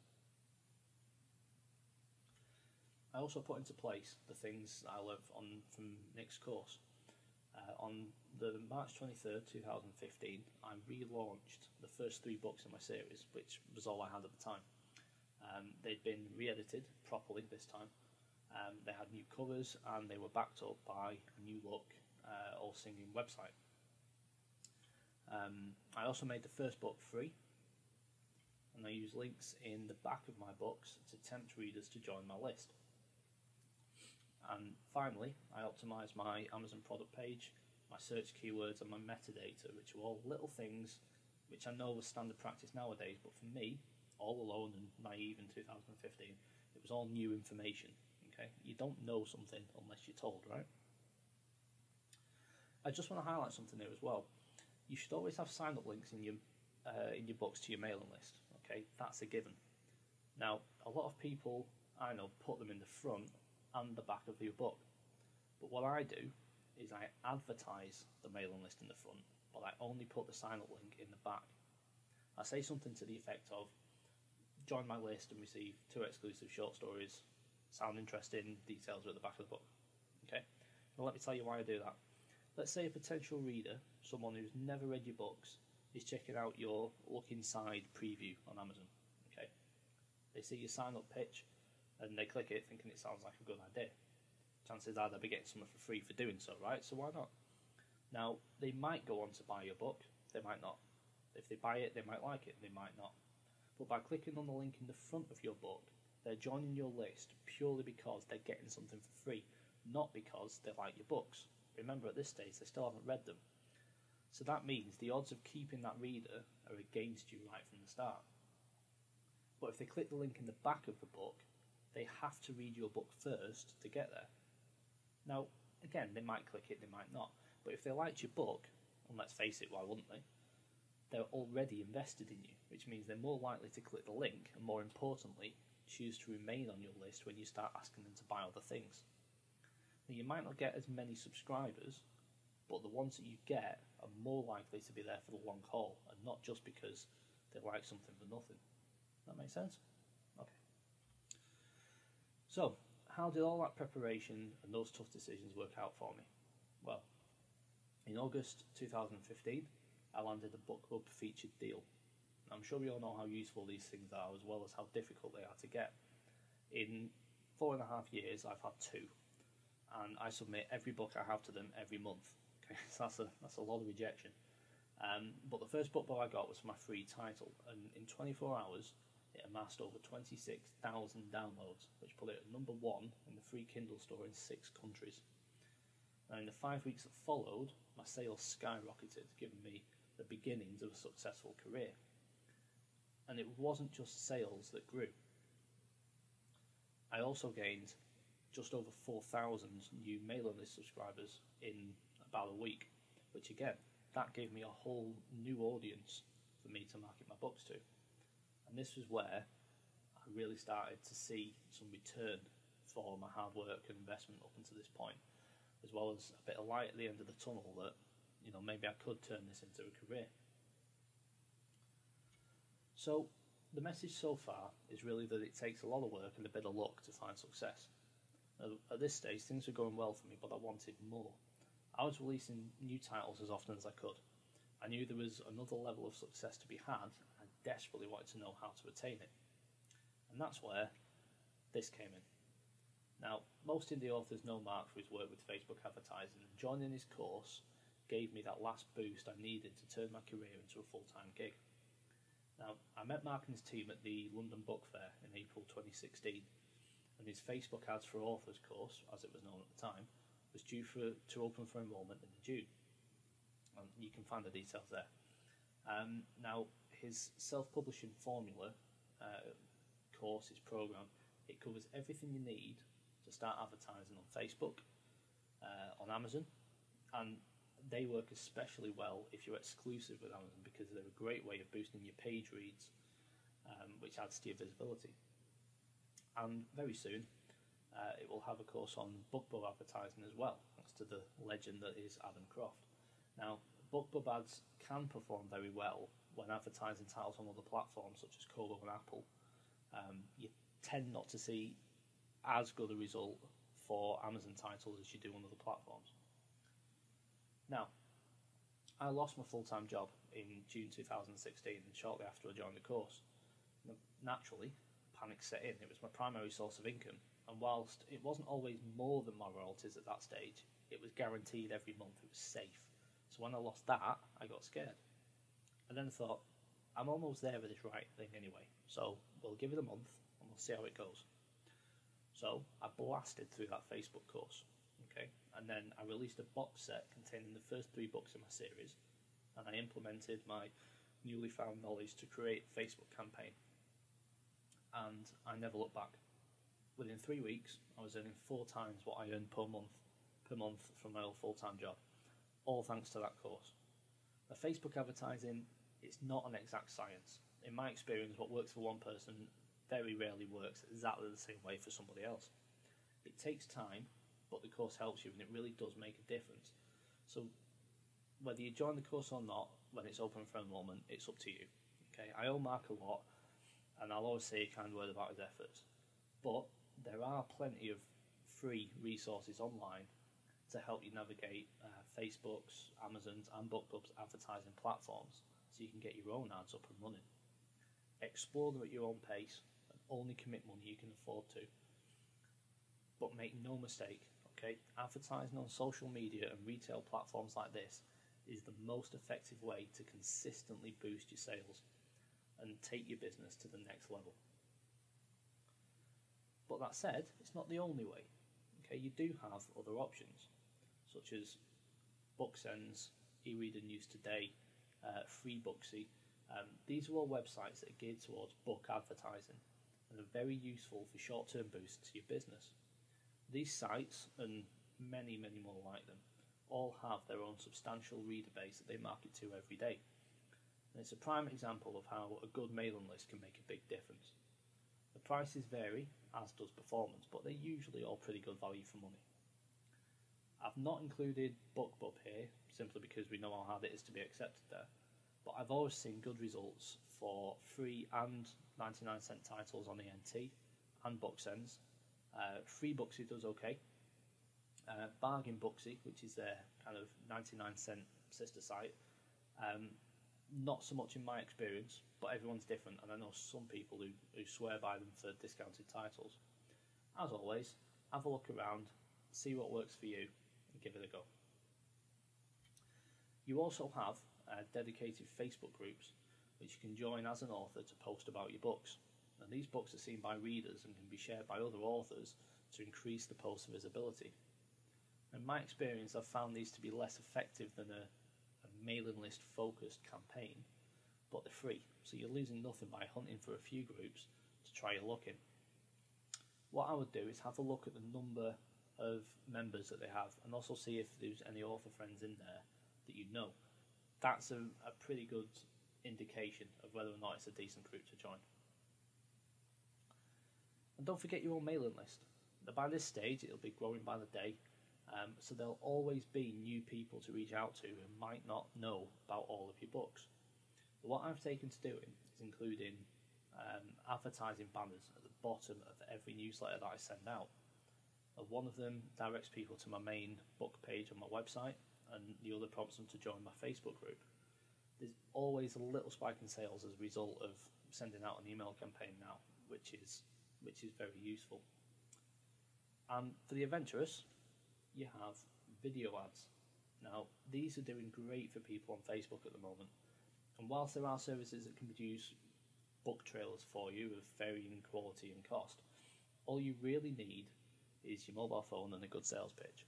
Speaker 1: I also put into place the things I learned on from Nick's course. Uh, on the March 23rd, 2015, I relaunched the first three books in my series, which was all I had at the time. Um, they'd been re edited properly this time. Um, they had new covers and they were backed up by a new look, uh, all singing website. Um, I also made the first book free, and I use links in the back of my books to tempt readers to join my list. And finally, I optimize my Amazon product page, my search keywords, and my metadata, which are all little things which I know was standard practice nowadays, but for me, all alone and naive in 2015, it was all new information. Okay, you don't know something unless you're told, right? I just want to highlight something here as well. You should always have sign up links in your uh, in your books to your mailing list. Okay, that's a given. Now, a lot of people I know put them in the front and the back of your book. But what I do is I advertise the mailing list in the front, but I only put the sign up link in the back. I say something to the effect of join my list and receive two exclusive short stories. Sound interesting, details are at the back of the book. Okay? Now let me tell you why I do that. Let's say a potential reader, someone who's never read your books, is checking out your look inside preview on Amazon. Okay? They see your sign up pitch and they click it thinking it sounds like a good idea. Chances are they'll be getting something for free for doing so, right? So why not? Now, they might go on to buy your book, they might not. If they buy it, they might like it, they might not. But by clicking on the link in the front of your book, they're joining your list purely because they're getting something for free, not because they like your books. Remember, at this stage, they still haven't read them. So that means the odds of keeping that reader are against you right from the start. But if they click the link in the back of the book, they have to read your book first to get there. Now, again, they might click it, they might not. But if they liked your book, and let's face it, why wouldn't they? They're already invested in you, which means they're more likely to click the link and, more importantly, choose to remain on your list when you start asking them to buy other things. Now, you might not get as many subscribers, but the ones that you get are more likely to be there for the long haul and not just because they like something for nothing. That makes sense? So, how did all that preparation and those tough decisions work out for me? Well, in August 2015, I landed a book club featured deal. I'm sure we all know how useful these things are, as well as how difficult they are to get. In four and a half years, I've had two, and I submit every book I have to them every month. Okay, so that's a that's a lot of rejection. Um, but the first book that I got was my free title, and in 24 hours, it amassed over 26,000 downloads, which put it at number one in the free Kindle store in six countries. Now, in the five weeks that followed, my sales skyrocketed, giving me the beginnings of a successful career. And it wasn't just sales that grew. I also gained just over 4,000 new mailing list subscribers in about a week, which again, that gave me a whole new audience for me to market my books to. And this was where I really started to see some return for my hard work and investment up until this point. as well as a bit of light at the end of the tunnel that, you know, maybe I could turn this into a career. So, the message so far is really that it takes a lot of work and a bit of luck to find success. At this stage, things were going well for me, but I wanted more. I was releasing new titles as often as I could. I knew there was another level of success to be had, desperately wanted to know how to attain it. And that's where this came in. Now, most indie authors know Mark for his work with Facebook advertising, and joining his course gave me that last boost I needed to turn my career into a full time gig. Now, I met Mark and his team at the London Book Fair in April 2016, and his Facebook Ads for Authors course, as it was known at the time, was due for, to open for enrolment in June. And you can find the details there. Um, now, his self publishing formula uh, course, his program, it covers everything you need to start advertising on Facebook, uh, on Amazon, and they work especially well if you're exclusive with Amazon because they're a great way of boosting your page reads, um, which adds to your visibility. And very soon, uh, it will have a course on BookBub advertising as well, thanks to the legend that is Adam Croft. Now, BookBub ads can perform very well when advertising titles on other platforms such as Kobo and Apple. Um, you tend not to see as good a result for Amazon titles as you do on other platforms. Now, I lost my full time job in June 2016 and shortly after I joined the course. Naturally, panic set in. It was my primary source of income, and whilst it wasn't always more than my royalties at that stage, it was guaranteed every month, it was safe. So when I lost that, I got scared. And then thought, I'm almost there with this right thing anyway, so we'll give it a month and we'll see how it goes. So I blasted through that Facebook course, okay, and then I released a box set containing the first three books in my series, and I implemented my newly found knowledge to create a Facebook campaign. And I never looked back. Within three weeks, I was earning four times what I earned per month per month from my old full time job, all thanks to that course. The Facebook advertising is not an exact science. In my experience, what works for one person very rarely works exactly the same way for somebody else. It takes time, but the course helps you and it really does make a difference. So, whether you join the course or not, when it's open for enrolment, it's up to you. Okay, I owe Mark a lot, and I'll always say a kind word about his efforts. But there are plenty of free resources online to help you navigate uh, Facebook's, Amazon's, and BookBub's advertising platforms so you can get your own ads up and running. Explore them at your own pace and only commit money you can afford to. But make no mistake, okay, advertising on social media and retail platforms like this is the most effective way to consistently boost your sales and take your business to the next level. But that said, it's not the only way. Okay, you do have other options, such as Booksends, eReader News Today, uh, Freebooksy. Um, these are all websites that are geared towards book advertising and are very useful for short term boosts to your business. These sites, and many, many more like them, all have their own substantial reader base that they market to every day. And it's a prime example of how a good mailing list can make a big difference. The prices vary, as does performance, but they're usually all pretty good value for money. I've not included BookBub here, simply because we know how hard it is to be accepted there, but I've always seen good results for free and 99 cent titles on the ENT and Booksends. Uh, Freebooksy does okay. Uh, Bargain Booksy, which is their kind of 99 cent sister site, um, not so much in my experience, but everyone's different, and I know some people who, who swear by them for discounted titles. As always, have a look around, see what works for you, give it a go. You also have uh, dedicated Facebook groups which you can join as an author to post about your books. And these books are seen by readers and can be shared by other authors to increase the post's visibility. In my experience, I've found these to be less effective than a, a mailing list focused campaign, but they're free, so you're losing nothing by hunting for a few groups to try your luck in. What I would do is have a look at the number of members that they have and also see if there's any author friends in there that you know. That's a, a pretty good indication of whether or not it's a decent group to join. And don't forget your own mailing list. By this stage, it'll be growing by the day, Um, so there'll always be new people to reach out to who might not know about all of your books. But what I've taken to doing is including um, advertising banners at the bottom of every newsletter that I send out. One of them directs people to my main book page on my website, and the other prompts them to join my Facebook group. There's always a little spike in sales as a result of sending out an email campaign now, which is which is very useful. And for the adventurous, you have video ads. Now, these are doing great for people on Facebook at the moment. And whilst there are services that can produce book trailers for you of varying quality and cost, all you really need is your mobile phone and a good sales pitch.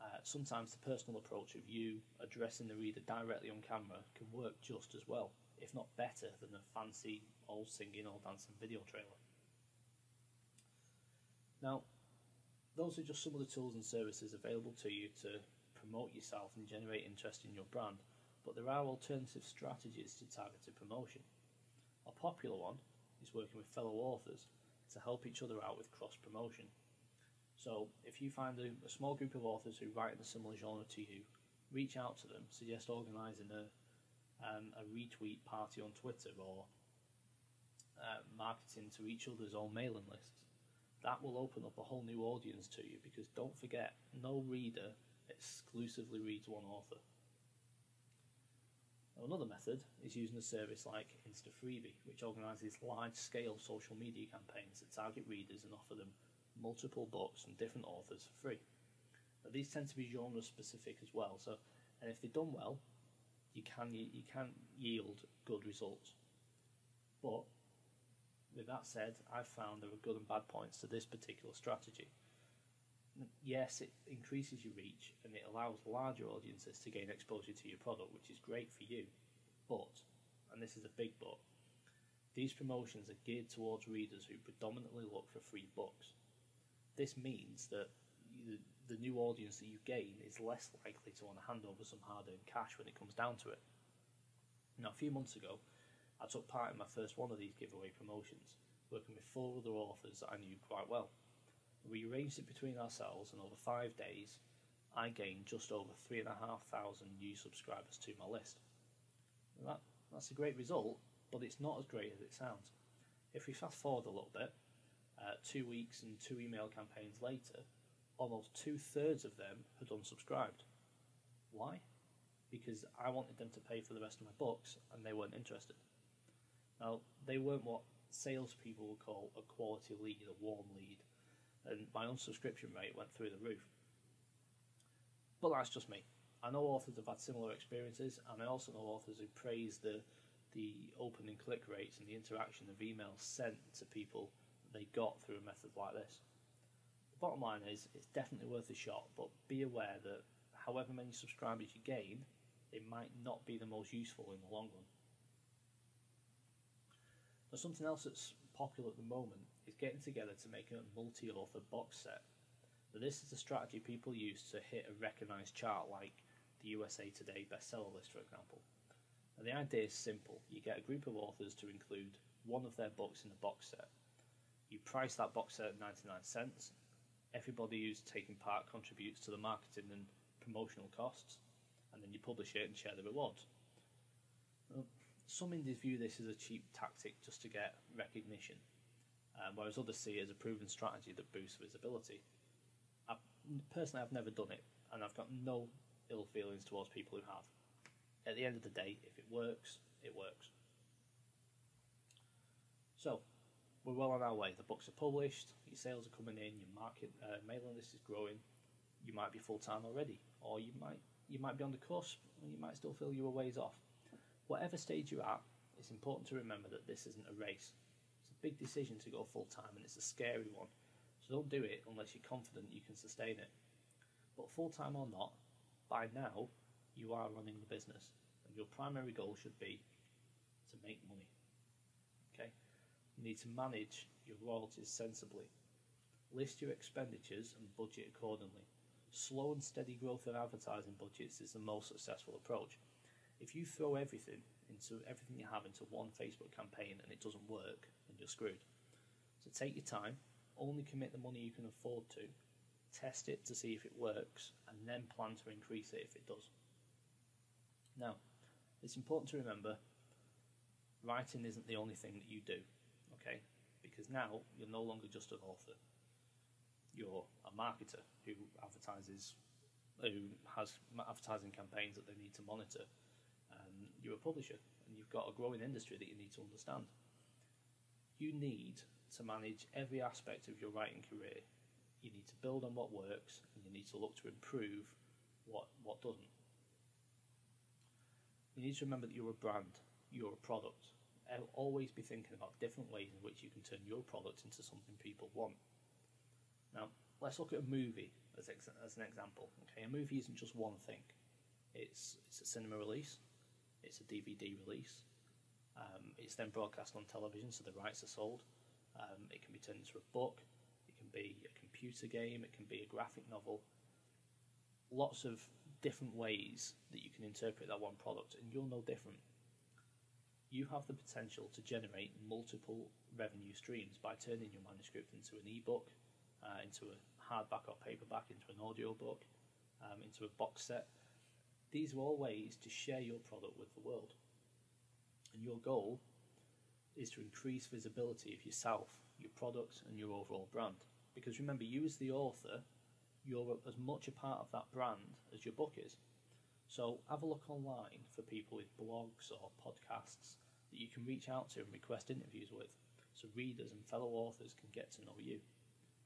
Speaker 1: Uh, sometimes the personal approach of you addressing the reader directly on camera can work just as well, if not better, than a fancy old singing, or dancing video trailer. Now, those are just some of the tools and services available to you to promote yourself and generate interest in your brand, but there are alternative strategies to targeted promotion. A popular one is working with fellow authors to help each other out with cross promotion. So, if you find a, a, small group of authors who write in a similar genre to you, reach out to them, suggest organising a, um, a retweet party on Twitter or uh, marketing to each other's own mailing lists that will open up a whole new audience to you because don't forget, no reader exclusively reads one author. Now, another method is using a service like InstaFreebie, which organises large scale social media campaigns that target readers and offer them multiple books and different authors for free. Now, these tend to be genre specific as well, so and if they're done well, you can you can yield good results. But with that said, I've found there are good and bad points to this particular strategy. Yes, it increases your reach and it allows larger audiences to gain exposure to your product, which is great for you. But, and this is a big but, these promotions are geared towards readers who predominantly look for free books. This means that the, the new audience that you gain is less likely to want to hand over some hard earned cash when it comes down to it. Now, a few months ago, I took part in my first one of these giveaway promotions, working with four other authors that I knew quite well. We arranged it between ourselves, and over five days, I gained just over three and a half thousand new subscribers to my list. That, that's a great result, but it's not as great as it sounds. If we fast forward a little bit, uh, two weeks and two email campaigns later, almost two thirds of them had unsubscribed. Why? Because I wanted them to pay for the rest of my books and they weren't interested. Now, they weren't what salespeople would call a quality lead, a warm lead, and my unsubscription rate went through the roof. But that's just me. I know authors have had similar experiences, and I also know authors who praise the the open and click rates and the interaction of emails sent to people they got through a method like this. The bottom line is, it's definitely worth a shot, but be aware that however many subscribers you gain, it might not be the most useful in the long run. Now, something else that's popular at the moment is getting together to make a multi author box set. Now, this is a strategy people use to hit a recognised chart like the USA Today bestseller list, for example. Now, the idea is simple you get a group of authors to include one of their books in the box set. You price that box set at 99 cents. Everybody who's taking part contributes to the marketing and promotional costs, and then you publish it and share the rewards some indies view this as a cheap tactic just to get recognition, um, whereas others see it as a proven strategy that boosts visibility. I, personally, I've never done it, and I've got no ill feelings towards people who have. At the end of the day, if it works, it works. So, we're well on our way. The books are published, your sales are coming in, your market uh, mailing list is growing. You might be full time already, or you might you might be on the cusp, and you might still feel you are ways off. Whatever stage you're at, it's important to remember that this isn't a race. It's a big decision to go full time and it's a scary one. So don't do it unless you're confident you can sustain it. But full time or not, by now you are running the business and your primary goal should be to make money. You need to manage your royalties sensibly. List your expenditures and budget accordingly. Slow and steady growth in advertising budgets is the most successful approach if you throw everything into everything you have into one Facebook campaign and it doesn't work, then you're screwed. So take your time, only commit the money you can afford to, test it to see if it works, and then plan to increase it if it does. Now, it's important to remember writing isn't the only thing that you do, okay? Because now you're no longer just an author. You're a marketer who advertises, who has advertising campaigns that they need to monitor. You're a publisher and you've got a growing industry that you need to understand. You need to manage every aspect of your writing career. You need to build on what works and you need to look to improve what, what doesn't. You need to remember that you're a brand, you're a product. Always be thinking about different ways in which you can turn your product into something people want. Now, let's look at a movie as, ex- as an example. Okay, a movie isn't just one thing. It's it's a cinema release, it's a DVD release. Um, it's then broadcast on television, so the rights are sold. Um, it can be turned into a book. It can be a computer game. It can be a graphic novel. Lots of different ways that you can interpret that one product, and you're no different. You have the potential to generate multiple revenue streams by turning your manuscript into an ebook, uh, into a hardback or paperback, into an audiobook, um, into a box set. These are all ways to share your product with the world. And your goal is to increase visibility of yourself, your product, and your overall brand. Because remember, you as the author, you're as much a part of that brand as your book is. So have a look online for people with blogs or podcasts that you can reach out to and request interviews with, so readers and fellow authors can get to know you.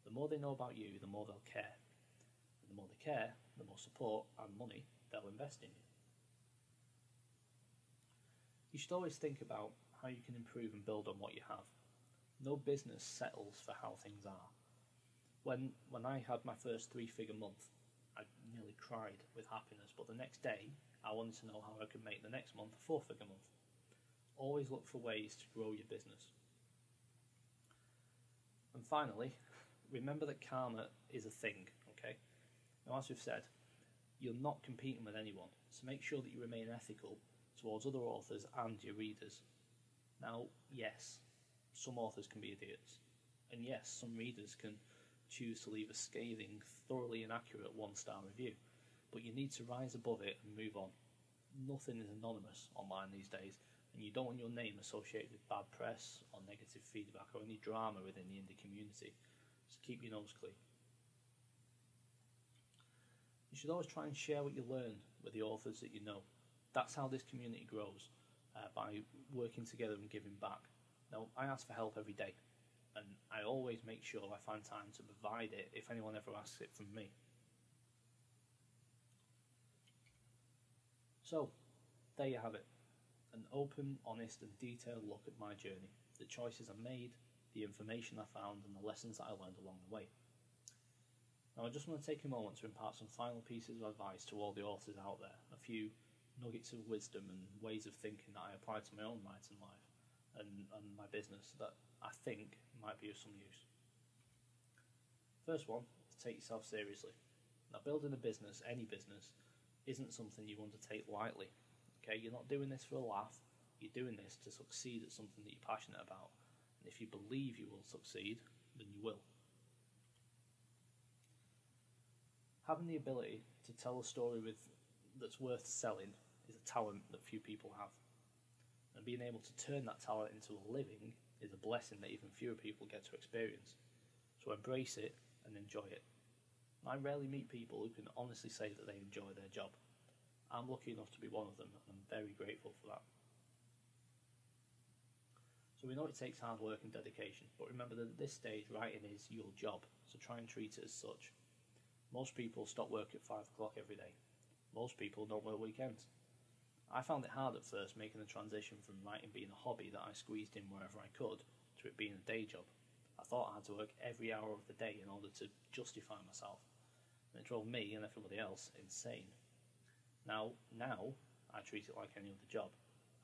Speaker 1: The more they know about you, the more they'll care. And the more they care, the more support and money they'll invest in you. You should always think about how you can improve and build on what you have. No business settles for how things are. When when I had my first three figure month, I nearly cried with happiness, but the next day I wanted to know how I could make the next month a four figure month. Always look for ways to grow your business. And finally, remember that karma is a thing, okay? Now, as we've said, you're not competing with anyone, so make sure that you remain ethical towards other authors and your readers. Now, yes, some authors can be idiots, and yes, some readers can choose to leave a scathing, thoroughly inaccurate one star review, but you need to rise above it and move on. Nothing is anonymous online these days, and you don't want your name associated with bad press or negative feedback or any drama within the indie community, so keep your nose clean. You should always try and share what you learn with the authors that you know. That's how this community grows uh, by working together and giving back. Now, I ask for help every day, and I always make sure I find time to provide it if anyone ever asks it from me. So, there you have it an open, honest, and detailed look at my journey, the choices I made, the information I found, and the lessons that I learned along the way. Now, I just want to take a moment to impart some final pieces of advice to all the authors out there, a few nuggets of wisdom and ways of thinking that I apply to my own writing life and, and my business that I think might be of some use. First one is take yourself seriously. Now, building a business, any business, isn't something you want to take lightly. Okay, you're not doing this for a laugh. You're doing this to succeed at something that you're passionate about. And if you believe you will succeed, then you will. Having the ability to tell a story with that's worth selling is a talent that few people have. And being able to turn that talent into a living is a blessing that even fewer people get to experience. So embrace it and enjoy it. I rarely meet people who can honestly say that they enjoy their job. I'm lucky enough to be one of them, and I'm very grateful for that. So we know it takes hard work and dedication, but remember that at this stage, writing is your job, so try and treat it as such. Most people stop work at 5 o'clock every day. Most people don't work weekends. I found it hard at first making the transition from writing being a hobby that I squeezed in wherever I could to it being a day job. I thought I had to work every hour of the day in order to justify myself, and it drove me and everybody else insane. Now, now I treat it like any other job.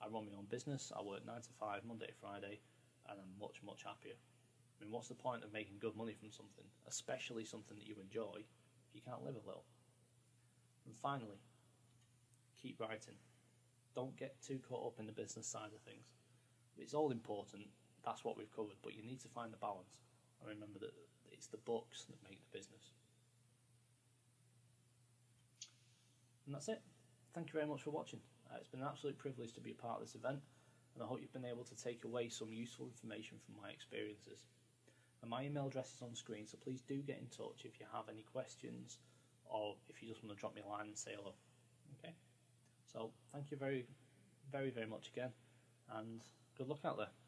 Speaker 1: I run my own business. I work nine to five, Monday to Friday, and I'm much, much happier. I mean, what's the point of making good money from something, especially something that you enjoy, if you can't live a little? And finally, keep writing. Don't get too caught up in the business side of things. It's all important. That's what we've covered, but you need to find the balance. And remember that it's the books that make the business. And that's it. Thank you very much for watching. Uh, it's been an absolute privilege to be a part of this event, and I hope you've been able to take away some useful information from my experiences. And my email address is on screen, so please do get in touch if you have any questions or if you just want to drop me a line and say hello. Okay? So, thank you very, very, very much again, and good luck out there.